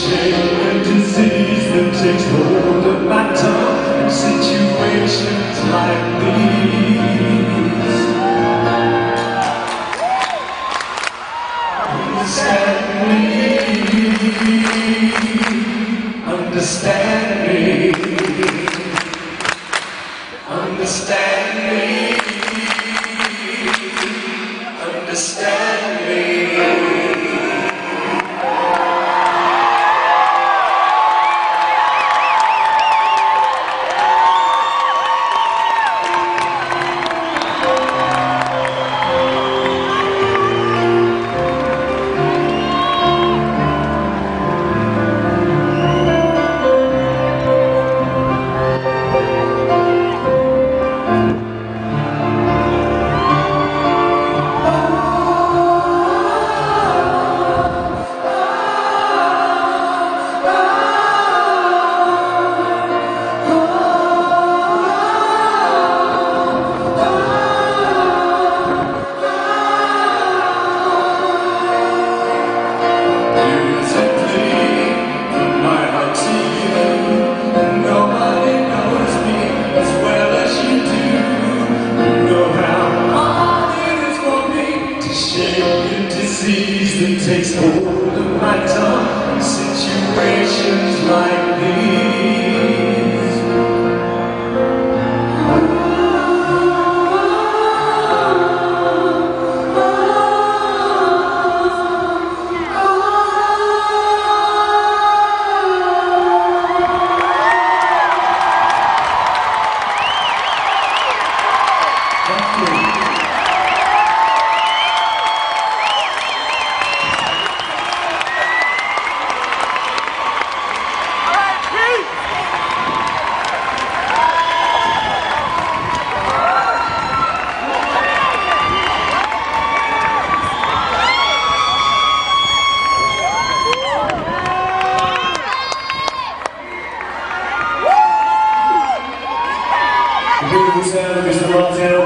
and disease that takes hold of my tongue situations like these. Understand me, understand me, understand me. Takes of The